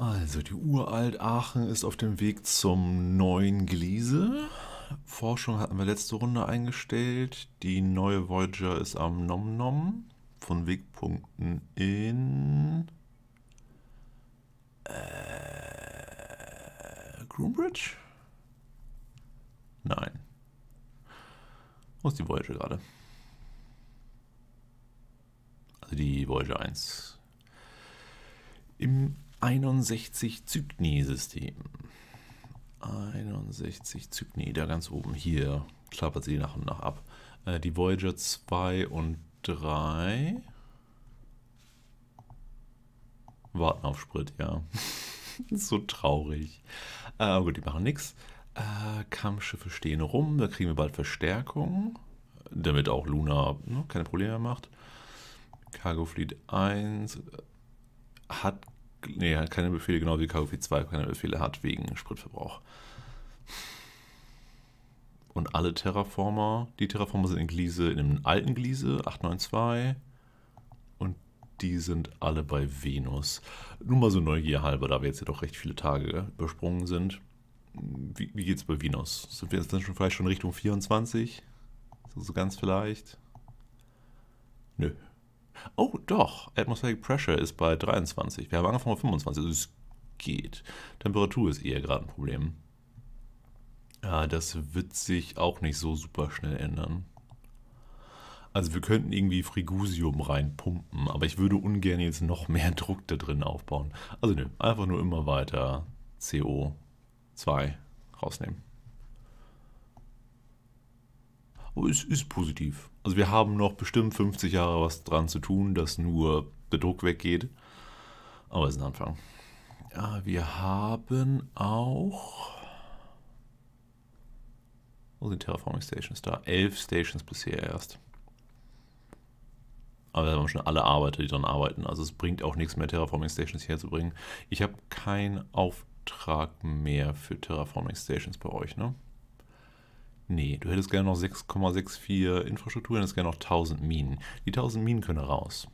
Also, die uralt Aachen ist auf dem Weg zum neuen Gliese. Forschung hatten wir letzte Runde eingestellt. Die neue Voyager ist am Nom Nom von Wegpunkten in äh, Groombridge? Nein. Wo ist die Voyager gerade? Also die Voyager 1. Im 61 Zygni-System. 61 Zygni, da ganz oben hier klappert sie nach und nach ab. Äh, die Voyager 2 und 3 warten auf Sprit, ja. so traurig. Äh, gut, die machen nichts. Äh, Kampfschiffe stehen rum, da kriegen wir bald Verstärkung, damit auch Luna ne, keine Probleme macht. Cargo Fleet 1 hat, nee, hat keine Befehle, genau wie Fleet 2 keine Befehle hat, wegen Spritverbrauch. Und alle Terraformer, die Terraformer sind in Gliese, in einem alten Gliese, 892. Und die sind alle bei Venus. Nur mal so Neugier halber, da wir jetzt ja doch recht viele Tage übersprungen sind. Wie, wie geht es bei Venus? Sind wir jetzt dann schon vielleicht schon Richtung 24? So, so ganz vielleicht? Nö. Oh, doch. Atmospheric Pressure ist bei 23. Wir haben angefangen bei 25. Also es geht. Temperatur ist eher gerade ein Problem. Ja, das wird sich auch nicht so super schnell ändern. Also wir könnten irgendwie Frigusium reinpumpen, aber ich würde ungern jetzt noch mehr Druck da drin aufbauen. Also nö, einfach nur immer weiter CO2 rausnehmen. Aber es ist positiv. Also wir haben noch bestimmt 50 Jahre was dran zu tun, dass nur der Druck weggeht. Aber es ist ein Anfang. Ja, wir haben auch wo sind Terraforming Stations da? Elf Stations bisher erst. Aber wir haben schon alle Arbeiter, die daran arbeiten. Also es bringt auch nichts mehr, Terraforming Stations herzubringen. Ich habe keinen Auftrag mehr für Terraforming Stations bei euch, ne? Nee, du hättest gerne noch 6,64 Infrastruktur, du hättest gerne noch 1000 Minen. Die 1000 Minen können raus.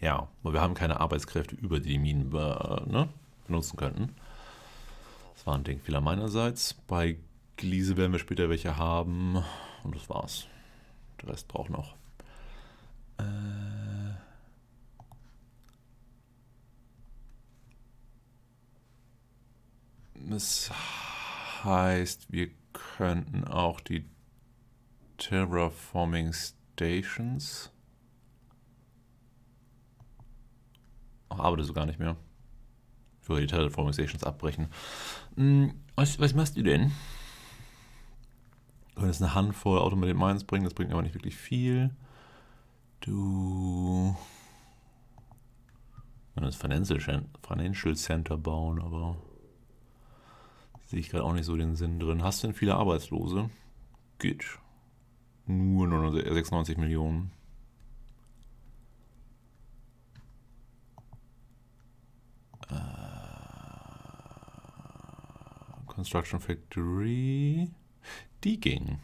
Ja, weil wir haben keine Arbeitskräfte über die Minen äh, ne, benutzen könnten. Das war ein Denkfehler meinerseits. Bei Gliese werden wir später welche haben. Und das war's. Der Rest braucht noch. Äh das heißt, wir könnten auch die Terraforming Stations. Ach, arbeite so gar nicht mehr. Ich würde die Terraforming Stations abbrechen. Hm, was, was machst du denn? Du könntest eine Handvoll Automated Mines bringen, das bringt aber nicht wirklich viel. Du das Financial, Financial Center bauen, aber sehe ich gerade auch nicht so den Sinn drin. Hast du denn viele Arbeitslose? Geht. Nur 96 Millionen. Äh, Construction Factory. Die ging.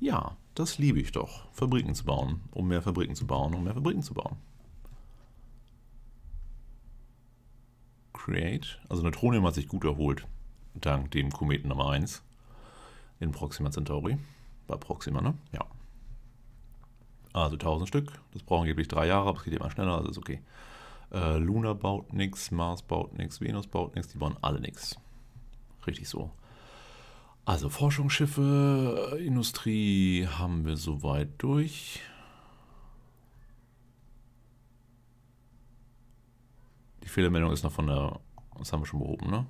Ja, das liebe ich doch. Fabriken zu bauen, um mehr Fabriken zu bauen, um mehr Fabriken zu bauen. Create. Also Neutronium hat sich gut erholt, dank dem Kometen Nummer 1 in Proxima Centauri. Bei Proxima, ne? Ja. Also 1000 Stück. Das brauchen angeblich drei Jahre, aber es geht immer schneller, also ist okay. Äh, Luna baut nichts, Mars baut nichts, Venus baut nichts, die bauen alle nichts. Richtig so. Also Forschungsschiffe, Industrie haben wir soweit durch. Die Fehlermeldung ist noch von der... Das haben wir schon behoben, ne?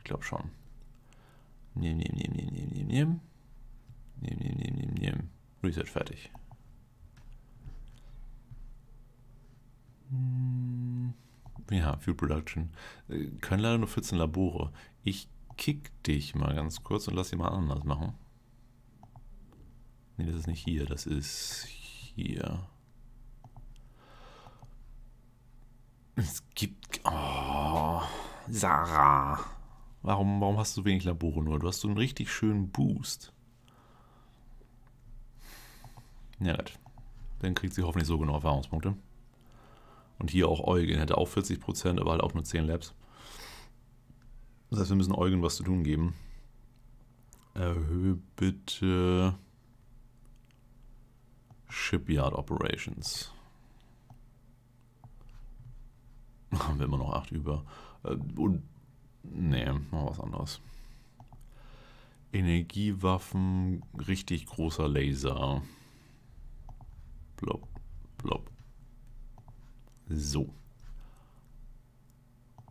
Ich glaube schon. Nehm, nehm, nehm, nehm, nehm, nehm, nehm. Nehm, nehm, nehm, nehm, nehm. Research fertig. Hm. Ja, Fuel Production. Äh, können leider nur 14 Labore. Ich kick dich mal ganz kurz und lass jemand anders machen. Ne, das ist nicht hier, das ist hier. Es gibt... Oh, Sarah. Warum, warum hast du wenig Labore nur? Du hast so einen richtig schönen Boost. Ja gut. Dann kriegt sie hoffentlich so genau Erfahrungspunkte. Und hier auch Eugen hätte auch 40%, aber halt auch nur 10 Labs. Das heißt, wir müssen Eugen was zu tun geben. Erhöhe bitte Shipyard Operations. Haben wir immer noch 8 über. Äh, und. Nee, mal was anderes. Energiewaffen, richtig großer Laser. Blob, blob. So.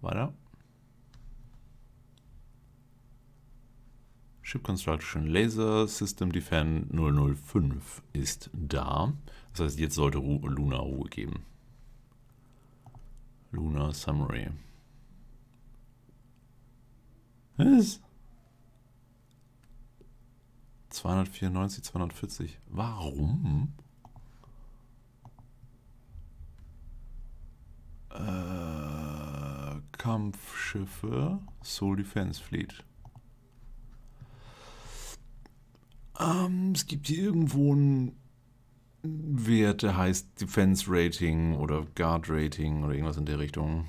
Weiter. Ship Construction Laser System Defend 005 ist da. Das heißt, jetzt sollte Ru Luna Ruhe geben. Luna Summary. Was? 294, 240. Warum? Äh, Kampfschiffe, Soul Defense Fleet. Ähm, es gibt hier irgendwo einen Wert, der heißt Defense Rating oder Guard Rating oder irgendwas in der Richtung.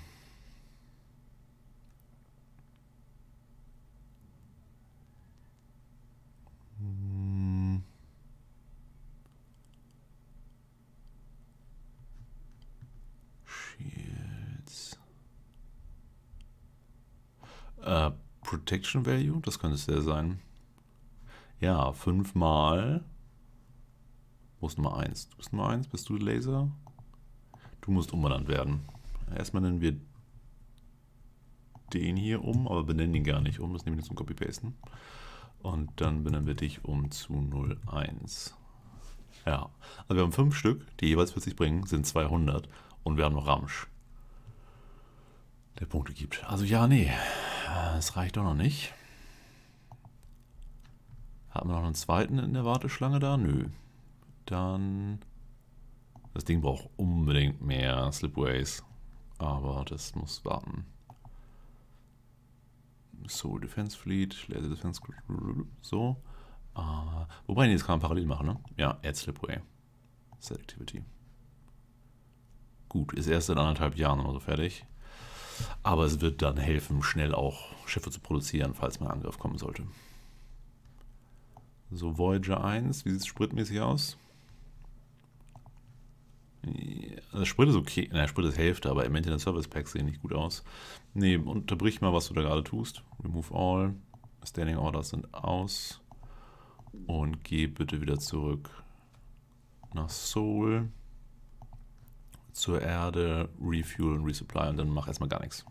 Hm. Shields. Äh, Protection Value, das könnte es ja sein. Ja, fünfmal. Wo ist Nummer 1? Du bist Nummer 1, bist du Laser? Du musst umbenannt werden. Erstmal nennen wir den hier um, aber benennen ihn gar nicht um. Das nehmen wir zum Copy-Pasten. Und dann benennen wir dich um zu 01. Ja, also wir haben fünf Stück, die jeweils 40 bringen, sind 200. Und wir haben noch Ramsch, der Punkte gibt. Also ja, nee, es reicht doch noch nicht. Haben wir noch einen zweiten in der Warteschlange da? Nö. Dann. Das Ding braucht unbedingt mehr Slipways. Aber das muss warten. Soul Defense Fleet, Laser Defense. So. Uh, wobei, nee, das kann man parallel machen, ne? Ja, Add Slipway. Selectivity. Gut, ist erst in anderthalb Jahren oder so fertig. Aber es wird dann helfen, schnell auch Schiffe zu produzieren, falls mal Angriff kommen sollte. So, Voyager 1, wie sieht es spritmäßig aus? Also Sprit ist okay, naja, Sprit ist Hälfte, aber im Maintenance Service Packs sehen nicht gut aus. Nee, unterbrich mal, was du da gerade tust. Remove all. Standing Orders sind aus. Und geh bitte wieder zurück nach Soul. Zur Erde, Refuel und Resupply und dann mach erstmal gar nichts.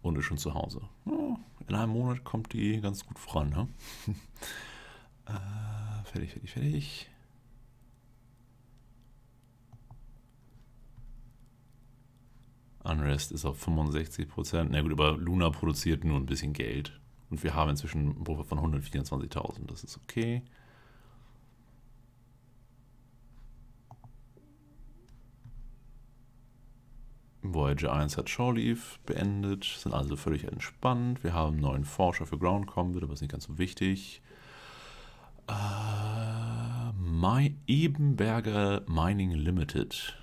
Und ist schon zu Hause. In einem Monat kommt die ganz gut voran. Ne? äh, fertig, fertig, fertig. Unrest ist auf 65%. Na gut, aber Luna produziert nur ein bisschen Geld. Und wir haben inzwischen einen Puffer von 124.000. Das ist okay. Voyager 1 hat Shoreleave beendet, sind also völlig entspannt. Wir haben einen neuen Forscher für Ground Combat, aber ist nicht ganz so wichtig. Äh, My Ebenberger Mining Limited.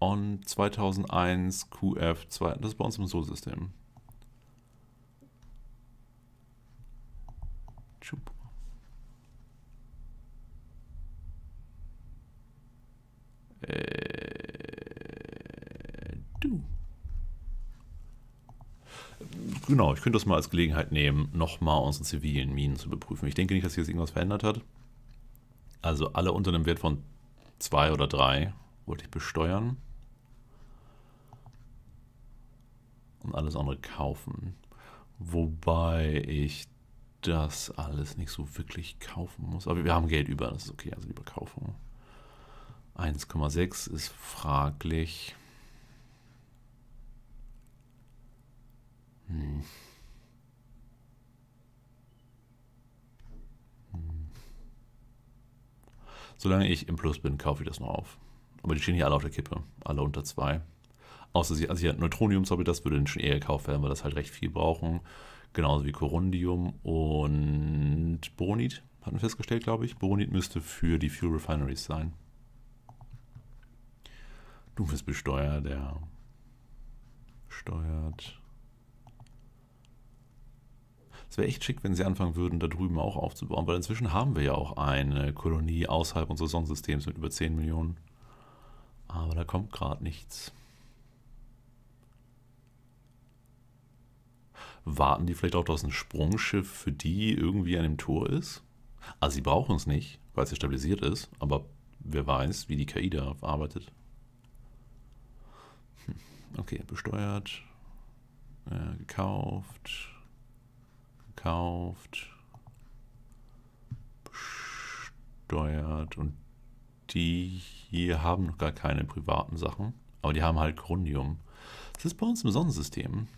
On 2001 QF2. Das ist bei uns im Sol-System. Genau, ich könnte das mal als Gelegenheit nehmen, nochmal unsere zivilen Minen zu überprüfen. Ich denke nicht, dass sich jetzt irgendwas verändert hat. Also alle unter einem Wert von 2 oder 3 wollte ich besteuern. Und alles andere kaufen. Wobei ich das alles nicht so wirklich kaufen muss. Aber wir haben Geld über, das ist okay, also lieber kaufen. 1,6 ist fraglich. Hm. Solange ich im Plus bin, kaufe ich das noch auf. Aber die stehen hier alle auf der Kippe. Alle unter zwei. Außer sie, also hier Neutronium, sorry, das würde schon eher gekauft werden, weil das halt recht viel brauchen. Genauso wie Corundium und Boronit, hatten wir festgestellt, glaube ich. Boronit müsste für die Fuel Refineries sein. Du bist besteuert, ja. Besteuert. Es wäre echt schick, wenn sie anfangen würden, da drüben auch aufzubauen, weil inzwischen haben wir ja auch eine Kolonie außerhalb unseres Sonnensystems mit über 10 Millionen. Aber da kommt gerade nichts. Warten die vielleicht auch, dass ein Sprungschiff für die irgendwie an dem Tor ist? Also sie brauchen es nicht, weil es ja stabilisiert ist, aber wer weiß, wie die KI da arbeitet. Hm, okay, besteuert, äh, gekauft, gekauft, besteuert und die hier haben noch gar keine privaten Sachen, aber die haben halt Grundium. Das ist bei uns im Sonnensystem.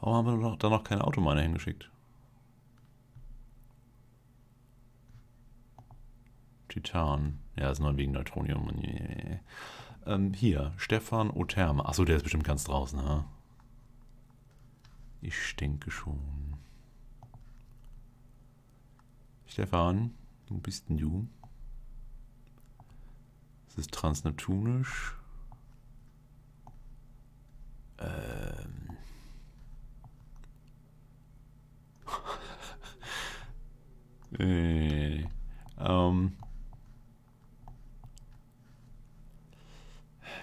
Warum haben wir da noch keine Autominer hingeschickt? Titan. Ja, ist nur wegen Neutronium. Ähm, hier, Stefan Otherme. Achso, der ist bestimmt ganz draußen, ha? Ich stinke schon. Stefan, wo bist denn du? Es ist transneptunisch. Ähm. äh, ähm.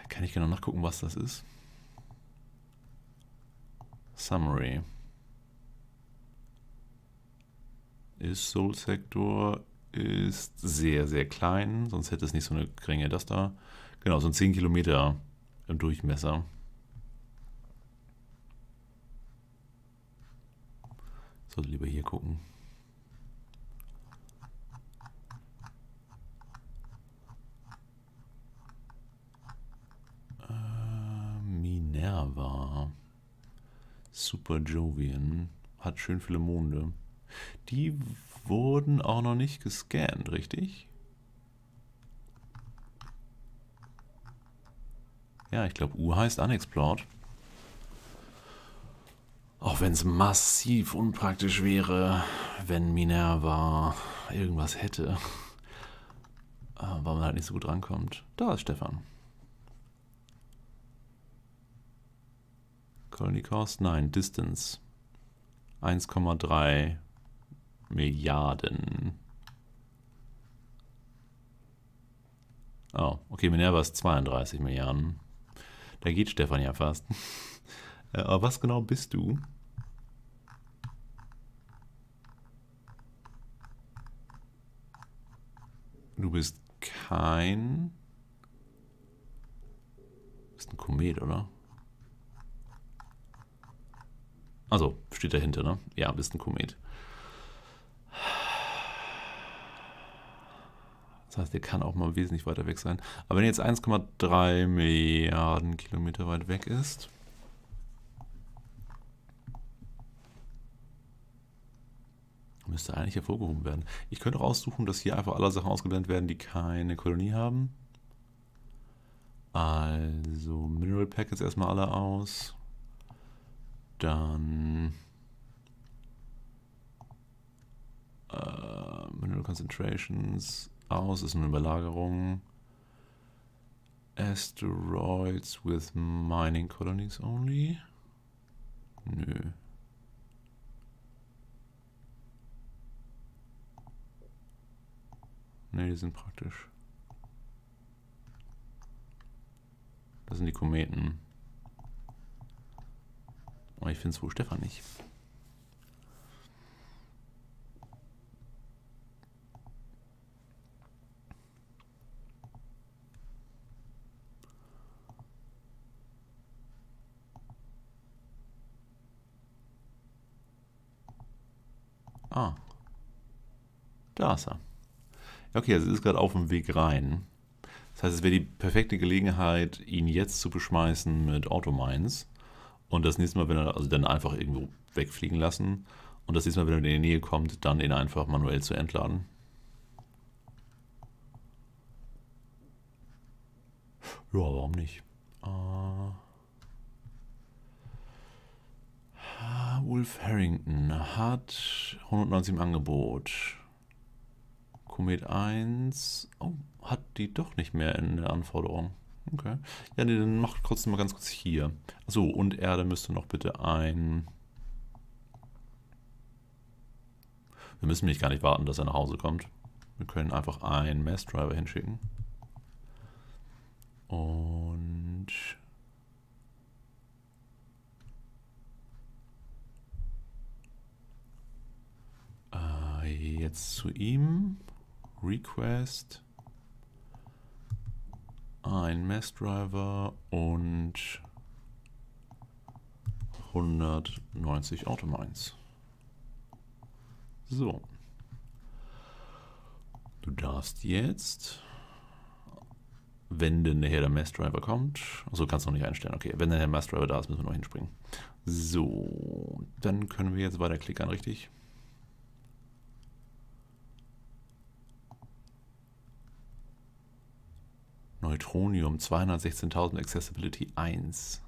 Kann ich genau nachgucken, was das ist? Summary. Ist Soul Sector ist sehr, sehr klein, sonst hätte es nicht so eine geringe das da. Genau, so ein 10 Kilometer im Durchmesser. Sollte lieber hier gucken. Minerva. Super Jovian. Hat schön viele Monde. Die wurden auch noch nicht gescannt, richtig? Ja, ich glaube, U heißt unexplored. Auch wenn es massiv unpraktisch wäre, wenn Minerva irgendwas hätte. Weil man halt nicht so gut rankommt. Da ist Stefan. Colony Cost? Nein, Distance. 1,3 Milliarden. Oh, okay, Minerva ist 32 Milliarden. Da geht Stefan ja fast. Äh, aber was genau bist du? Du bist kein... Du bist ein Komet, oder? Also, steht dahinter, ne? Ja, bist ein Komet. Das heißt, der kann auch mal wesentlich weiter weg sein. Aber wenn er jetzt 1,3 Milliarden Kilometer weit weg ist, müsste eigentlich hervorgehoben werden. Ich könnte raussuchen, dass hier einfach alle Sachen ausgeblendet werden, die keine Kolonie haben. Also Mineral Packets erstmal alle aus. Dann äh, Mineral Concentrations aus, ist eine Überlagerung. Asteroids with mining colonies only? Nö. Ne, die sind praktisch. Das sind die Kometen. Aber ich finde es wohl Stefan nicht. Ah. Da ist er. Okay, also ist gerade auf dem Weg rein. Das heißt, es wäre die perfekte Gelegenheit, ihn jetzt zu beschmeißen mit Automines. Und das nächste Mal, wenn er, also dann einfach irgendwo wegfliegen lassen. Und das nächste Mal, wenn er in die Nähe kommt, dann ihn einfach manuell zu entladen. Ja, warum nicht? Uh, Wolf Harrington hat 190 im Angebot. Komet 1. Oh, hat die doch nicht mehr in der Anforderung. Okay. Ja, nee, dann macht trotzdem mal ganz kurz hier. So, und Erde müsste noch bitte ein... Wir müssen nicht gar nicht warten, dass er nach Hause kommt. Wir können einfach einen Mass Driver hinschicken. Und... Äh, jetzt zu ihm. Request ein Messdriver und 190 Automines. So. Du darfst jetzt, wenn denn nachher der Messdriver kommt, also kannst du noch nicht einstellen, okay, wenn der Messdriver da ist, müssen wir noch hinspringen. So, dann können wir jetzt weiter klickern, richtig? Neutronium 216.000 Accessibility 1.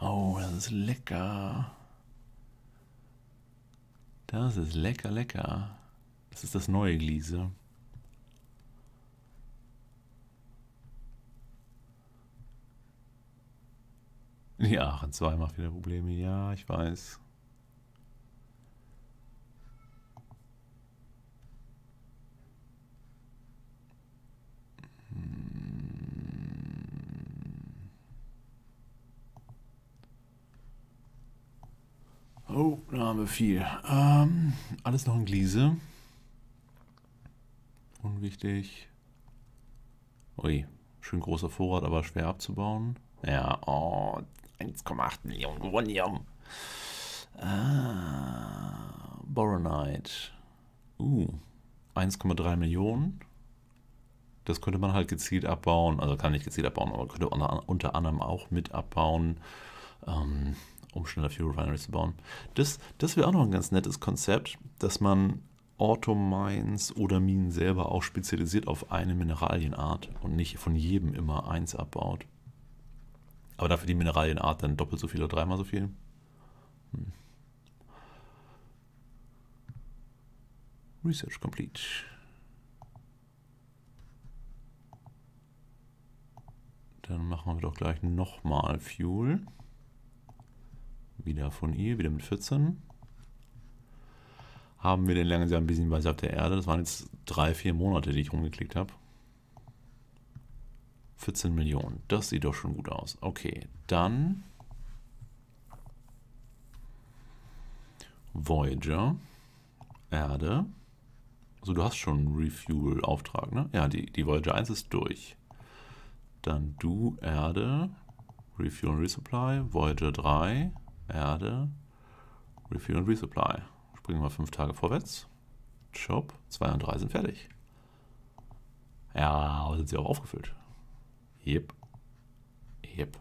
Oh, das ist lecker. Das ist lecker, lecker. Das ist das neue Gliese. Ja, zwei macht wieder Probleme. Ja, ich weiß. Oh, da haben wir viel. Ähm, alles noch in Gliese. Unwichtig. Ui, schön großer Vorrat, aber schwer abzubauen. Ja, oh, 1,8 Millionen Uranium. Ah, Boronite. Uh, 1,3 Millionen. Das könnte man halt gezielt abbauen. Also kann nicht gezielt abbauen, aber könnte unter, unter anderem auch mit abbauen. Ähm, um schneller Fuel Refineries zu bauen. Das, das wäre auch noch ein ganz nettes Konzept, dass man Automines oder Minen selber auch spezialisiert auf eine Mineralienart und nicht von jedem immer eins abbaut. Aber dafür die Mineralienart dann doppelt so viel oder dreimal so viel. Hm. Research complete. Dann machen wir doch gleich nochmal Fuel. Wieder von ihr, wieder mit 14. Haben wir den langsam ein bisschen weiter auf der Erde. Das waren jetzt drei, vier Monate, die ich rumgeklickt habe. 14 Millionen. Das sieht doch schon gut aus. Okay, dann Voyager, Erde. Also du hast schon einen Refuel-Auftrag, ne? Ja, die, die Voyager 1 ist durch. Dann du, Erde, Refuel und Resupply, Voyager 3, Erde, Refuel und Resupply. Springen wir fünf Tage vorwärts. Job, 2 und 3 sind fertig. Ja, sind sie auch aufgefüllt? Yep. Yep.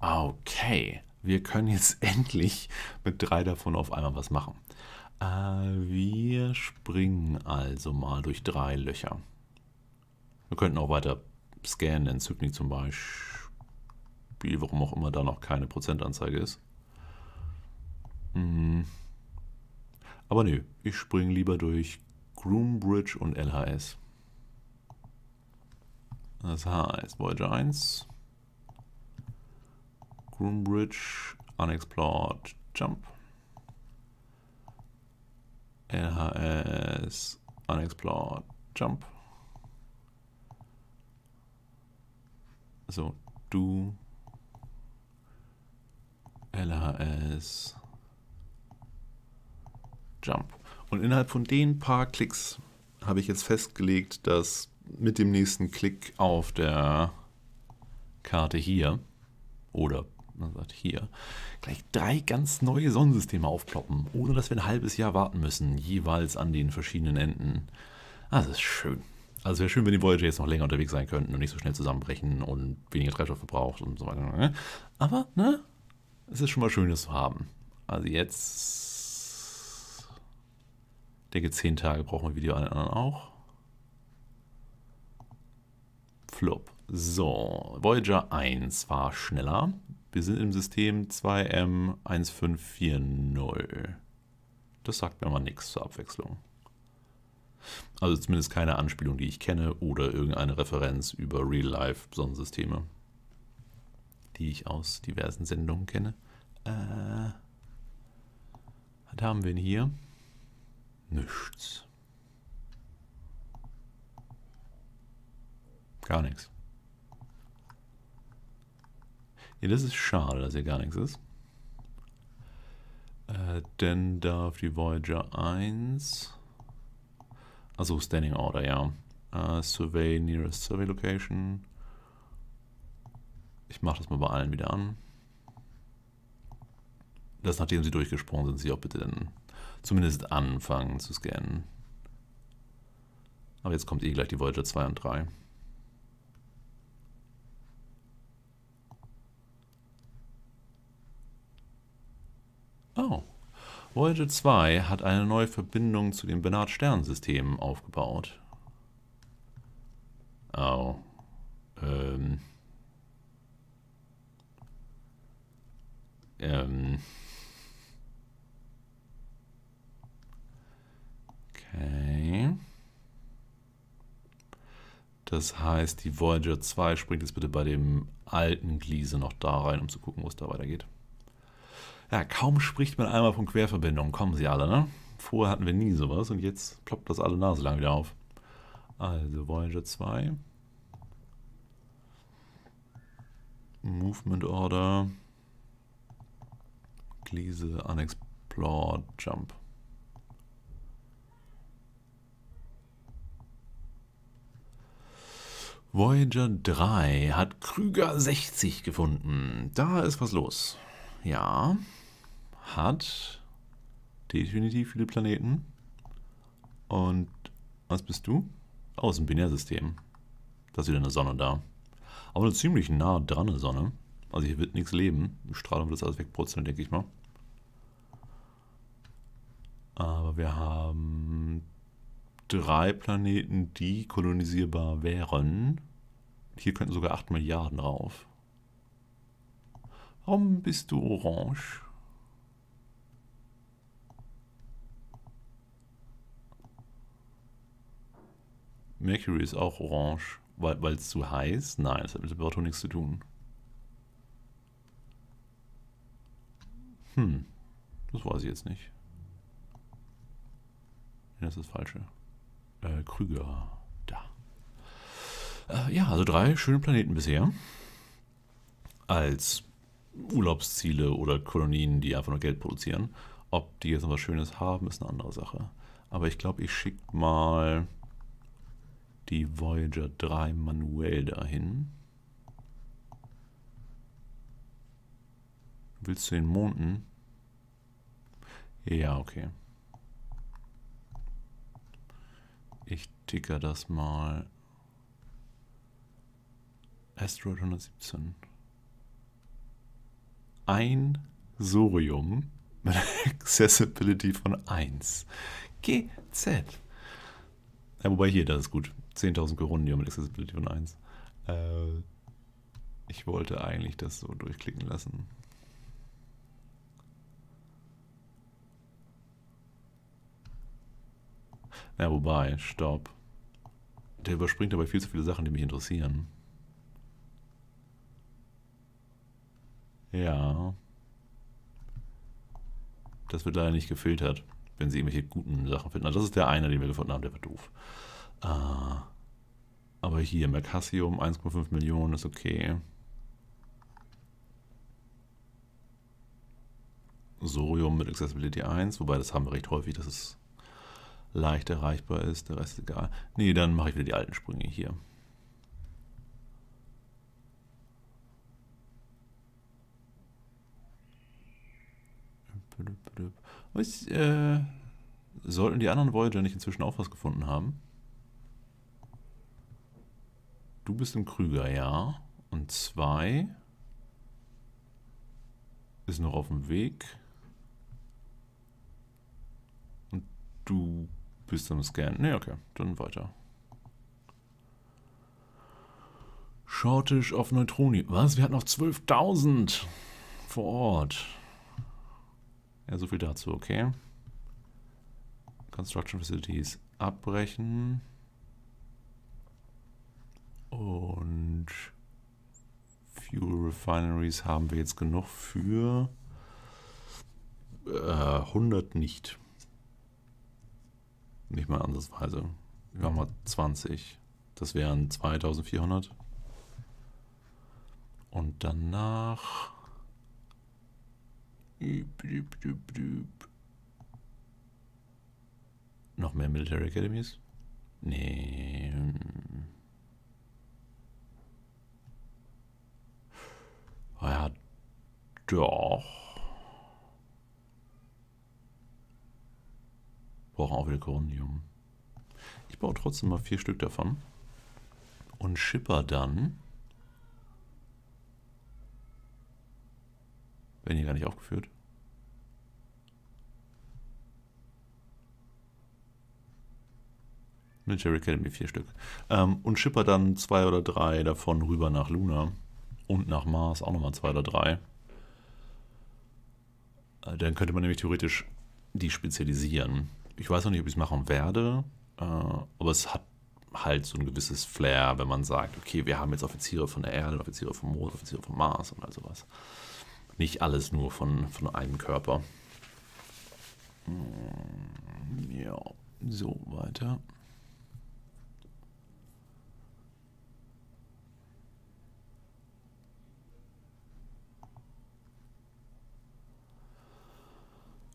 Okay. Wir können jetzt endlich mit drei davon auf einmal was machen. Äh, wir springen also mal durch drei Löcher. Wir könnten auch weiter scannen in Sydney zum Beispiel, warum auch immer da noch keine Prozentanzeige ist. Mhm. Aber nö, ich springe lieber durch Groombridge und LHS. Das heißt Voyager 1, Groombridge, Unexplored, Jump, LHS, Unexplored, Jump. So, du, LHS, Jump. Und innerhalb von den paar Klicks habe ich jetzt festgelegt, dass mit dem nächsten Klick auf der Karte hier oder man sagt hier, gleich drei ganz neue Sonnensysteme aufploppen, ohne dass wir ein halbes Jahr warten müssen, jeweils an den verschiedenen Enden. Das ist schön. Also wäre schön, wenn die Voyager jetzt noch länger unterwegs sein könnten und nicht so schnell zusammenbrechen und weniger Treibstoff verbraucht und so weiter. Ne? Aber, ne? Es ist schon mal schön, das zu haben. Also jetzt denke, 10 Tage brauchen wir wie die anderen auch. Flop. So, Voyager 1 war schneller. Wir sind im System 2M1540. Das sagt mir mal nichts zur Abwechslung. Also zumindest keine Anspielung, die ich kenne oder irgendeine Referenz über Real-Life-Sonnensysteme, die ich aus diversen Sendungen kenne. Äh, was haben wir denn hier? Nichts. Gar nichts. Ja, das ist schade, dass hier gar nichts ist. Äh, denn darf die Voyager 1. Also Standing Order, ja. Uh, survey nearest survey location. Ich mache das mal bei allen wieder an. Das nachdem sie durchgesprungen sind, sie auch bitte dann zumindest anfangen zu scannen. Aber jetzt kommt eh gleich die Voyager 2 und 3. Oh. Voyager 2 hat eine neue Verbindung zu dem Bernard-Stern-System aufgebaut. Oh. Ähm. Ähm. Okay. Das heißt, die Voyager 2 springt jetzt bitte bei dem alten Gliese noch da rein, um zu gucken, wo es da weitergeht. Ja, kaum spricht man einmal von Querverbindungen, kommen sie alle, ne? Vorher hatten wir nie sowas und jetzt ploppt das alle Nase lang wieder auf. Also Voyager 2. Movement Order. Gliese Unexplored Jump. Voyager 3 hat Krüger 60 gefunden. Da ist was los. Ja, hat definitiv viele Planeten. Und was bist du? Oh, ist ein Binärsystem. Da ist wieder eine Sonne da. Aber eine ziemlich nah dran Sonne. Also hier wird nichts leben. Die Strahlung wird das alles wegbrutzeln, denke ich mal. Aber wir haben drei Planeten, die kolonisierbar wären. Hier könnten sogar 8 Milliarden rauf. Warum bist du orange? Mercury ist auch orange. Weil es zu heiß? Nein, das hat mit Temperatur nichts zu tun. Hm, das weiß ich jetzt nicht. Das ist das Falsche. Äh, Krüger. Da. Äh, ja, also drei schöne Planeten bisher. Als Urlaubsziele oder Kolonien, die einfach nur Geld produzieren. Ob die jetzt noch was Schönes haben, ist eine andere Sache. Aber ich glaube, ich schicke mal die Voyager 3 manuell dahin. Willst du den Monden? Ja, okay. Ich ticker das mal. Asteroid 117. Ein Sorium mit Accessibility von 1. GZ. Ja, wobei hier, das ist gut. 10.000 Gerundium mit Accessibility von 1. Äh, ich wollte eigentlich das so durchklicken lassen. Ja, wobei, stopp. Der überspringt dabei viel zu viele Sachen, die mich interessieren. Ja. Das wird leider nicht gefiltert, wenn sie irgendwelche guten Sachen finden. Also das ist der eine, den wir gefunden haben, der war doof. Äh, aber hier, Mercassium, 1,5 Millionen ist okay. Sorium mit Accessibility 1, wobei das haben wir recht häufig, dass es leicht erreichbar ist. Der Rest ist egal. Nee, dann mache ich wieder die alten Sprünge hier. Was, äh, sollten die anderen Voyager nicht inzwischen auch was gefunden haben? Du bist im Krüger, ja. Und zwei ist noch auf dem Weg. Und du bist am Scan. Ne, okay, dann weiter. Shortage of Neutroni. Was? Wir hatten noch 12.000 vor Ort. Ja, so viel dazu, okay. Construction Facilities. abbrechen. Und Fuel Refineries haben wir jetzt genug für äh, 100 nicht. Nicht mal andersweise. Wir haben mal 20. Das wären 2400. Und danach. Noch mehr Military Academies? Nee. Oh ja, doch. Brauchen auch wieder Coronium. Ich baue trotzdem mal vier Stück davon. Und schipper dann. Werden hier gar nicht aufgeführt. Military Academy vier Stück. Ähm, und schipper dann zwei oder drei davon rüber nach Luna. Und nach Mars auch nochmal zwei oder drei. Äh, dann könnte man nämlich theoretisch die spezialisieren. Ich weiß noch nicht, ob ich es machen werde, äh, aber es hat halt so ein gewisses Flair, wenn man sagt, okay, wir haben jetzt Offiziere von der Erde, Offiziere vom Mond, Offiziere vom Mars und all sowas. Nicht alles nur von, von einem Körper. Hm, ja, so weiter.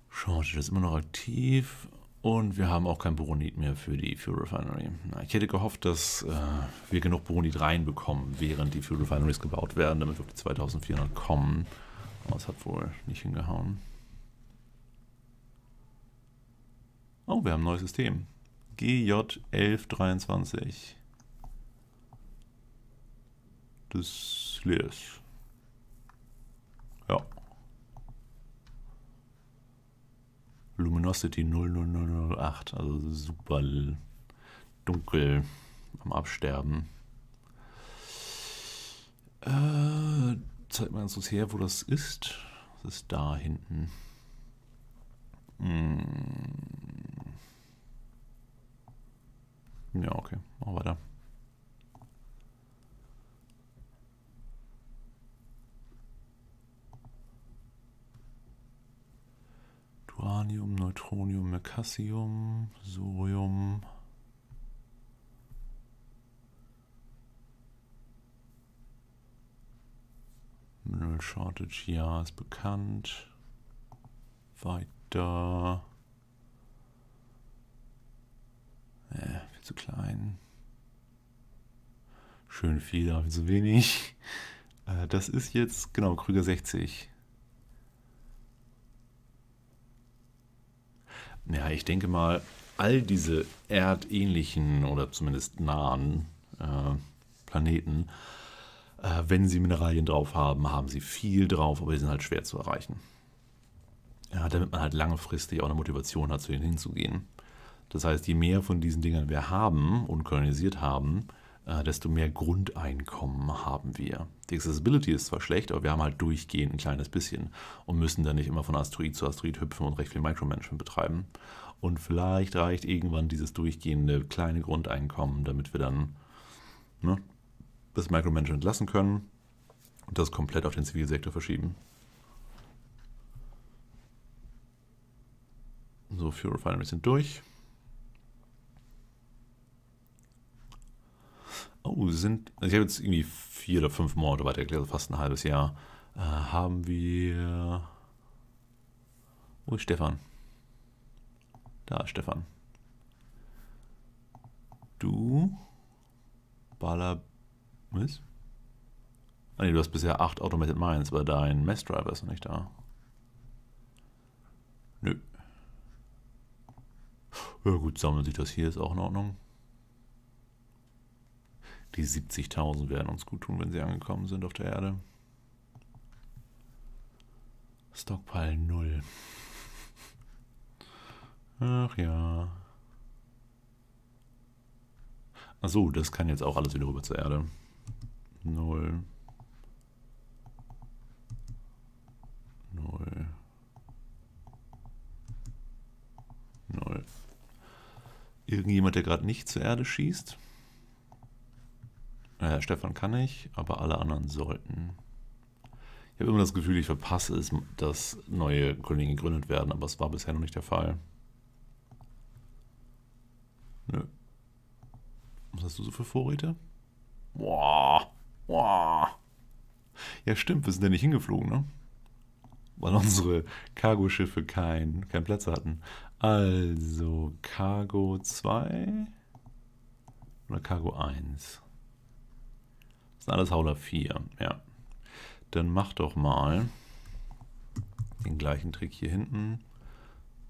Shortage ist immer noch aktiv und wir haben auch kein Boronit mehr für die Fuel Refinery. Ich hätte gehofft, dass äh, wir genug Boronit reinbekommen, während die Fuel Refineries gebaut werden, damit wir auf die 2400 kommen. Aber es hat wohl nicht hingehauen. Oh, wir haben ein neues System. GJ1123. Das ist Ja. Luminosity 00008, also super dunkel am Absterben. Äh, zeig mal uns her, wo das ist. Das ist da hinten. Hm. Ja, okay, machen wir weiter. Uranium, Neutronium, Mercassium, Sorium. Mineral Shortage, ja, ist bekannt. Weiter. Äh, viel zu klein. Schön viel, aber viel zu wenig. Äh, das ist jetzt, genau, Krüger 60. Ja, ich denke mal, all diese erdähnlichen oder zumindest nahen äh, Planeten, äh, wenn sie Mineralien drauf haben, haben sie viel drauf, aber die sind halt schwer zu erreichen. Ja, damit man halt langfristig auch eine Motivation hat, zu ihnen hinzugehen. Das heißt, je mehr von diesen Dingern wir haben und kolonisiert haben, äh, desto mehr Grundeinkommen haben wir. Die Accessibility ist zwar schlecht, aber wir haben halt durchgehend ein kleines bisschen und müssen dann nicht immer von Asteroid zu Asteroid hüpfen und recht viel Micromanagement betreiben. Und vielleicht reicht irgendwann dieses durchgehende kleine Grundeinkommen, damit wir dann ne, das Micromanagement lassen können und das komplett auf den Zivilsektor verschieben. So, Fuel Refineries sind durch. Oh, sind. Also ich habe jetzt irgendwie vier oder fünf Monate weiter erklärt, also fast ein halbes Jahr. Äh, haben wir. Wo ist Stefan? Da ist Stefan. Du. Baller. Was? Ah, nee, du hast bisher acht Automated Mines, aber dein Messdriver ist noch nicht da. Nö. Ja gut, sammelt sich das hier, ist auch in Ordnung. Die 70.000 werden uns gut tun, wenn sie angekommen sind auf der Erde. Stockpile 0. Ach ja. Achso, das kann jetzt auch alles wieder rüber zur Erde. 0. 0. 0. Irgendjemand, der gerade nicht zur Erde schießt? Naja, Stefan kann nicht, aber alle anderen sollten. Ich habe immer das Gefühl, ich verpasse es, dass neue Kollegen gegründet werden, aber es war bisher noch nicht der Fall. Nö. Was hast du so für Vorräte? Boah, boah. Ja, stimmt, wir sind ja nicht hingeflogen, ne? Weil unsere Cargoschiffe keinen kein Platz hatten. Also, Cargo 2 oder Cargo 1? Alles Hauler 4, ja. Dann mach doch mal den gleichen Trick hier hinten.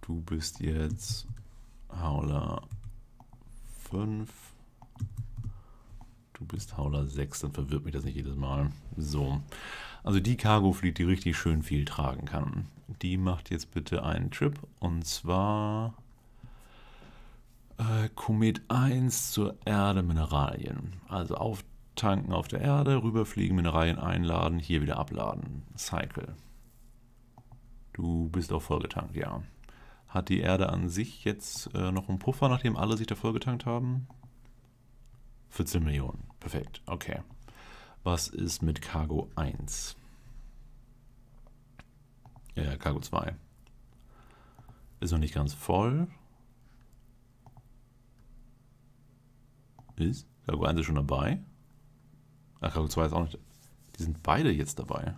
Du bist jetzt Hauler 5. Du bist Hauler 6, dann verwirrt mich das nicht jedes Mal. So. Also die Cargo Fleet, die richtig schön viel tragen kann. Die macht jetzt bitte einen Trip und zwar äh, Komet 1 zur Erde Mineralien. Also auftanken auf der Erde, rüberfliegen, Mineralien einladen, hier wieder abladen. Cycle. Du bist auch vollgetankt, ja. Hat die Erde an sich jetzt äh, noch einen Puffer, nachdem alle sich da vollgetankt haben? 14 Millionen. Perfekt. Okay. Was ist mit Cargo 1? Ja, Cargo 2. Ist noch nicht ganz voll. Ist? Cargo 1 ist schon dabei. Ach, Cargo 2 ist auch nicht. Die sind beide jetzt dabei.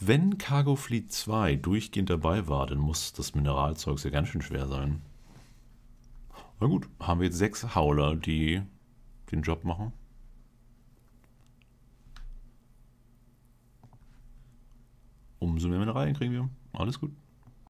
Wenn Cargo Fleet 2 durchgehend dabei war, dann muss das Mineralzeug ja ganz schön schwer sein. Na gut, haben wir jetzt sechs Hauler, die den Job machen. Umso mehr Mineralien kriegen wir. Alles gut.